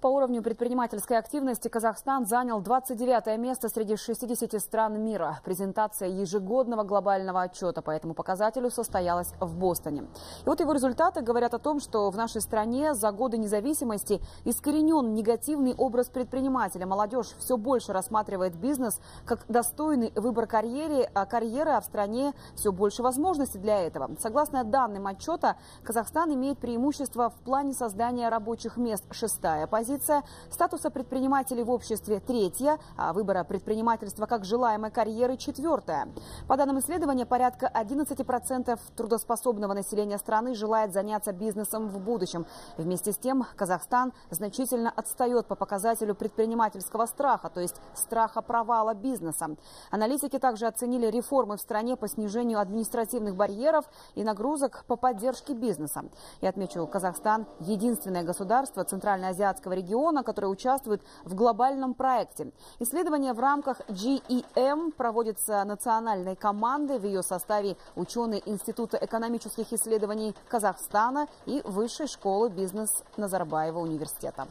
По уровню предпринимательской активности Казахстан занял 29 место среди 60 стран мира. Презентация ежегодного глобального отчета по этому показателю состоялась в Бостоне. И вот его результаты говорят о том, что в нашей стране за годы независимости искоренен негативный образ предпринимателя. Молодежь все больше рассматривает бизнес как достойный выбор карьеры, а карьеры, в стране все больше возможностей для этого. Согласно данным отчета, Казахстан имеет преимущество в плане создания рабочих мест. Шестая позиция позиция, статуса предпринимателей в обществе третья, а выбора предпринимательства как желаемой карьеры четвертая. По данным исследования, порядка 11% трудоспособного населения страны желает заняться бизнесом в будущем. Вместе с тем Казахстан значительно отстает по показателю предпринимательского страха, то есть страха провала бизнеса. Аналитики также оценили реформы в стране по снижению административных барьеров и нагрузок по поддержке бизнеса. И отмечу, Казахстан – единственное государство Центральноазиатского региона, которые участвуют в глобальном проекте. Исследование в рамках GEM проводится национальной командой. В ее составе ученые Института экономических исследований Казахстана и Высшей школы бизнес Назарбаева университета.